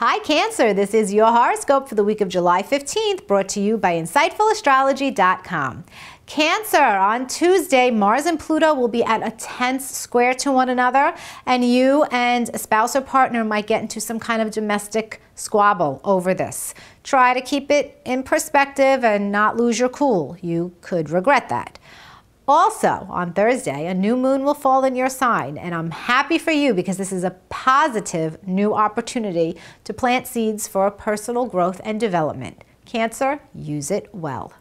Hi, Cancer. This is your horoscope for the week of July 15th, brought to you by InsightfulAstrology.com. Cancer, on Tuesday, Mars and Pluto will be at a tense square to one another, and you and a spouse or partner might get into some kind of domestic squabble over this. Try to keep it in perspective and not lose your cool. You could regret that. Also, on Thursday, a new moon will fall in your sign, and I'm happy for you because this is a positive new opportunity to plant seeds for personal growth and development. Cancer, use it well.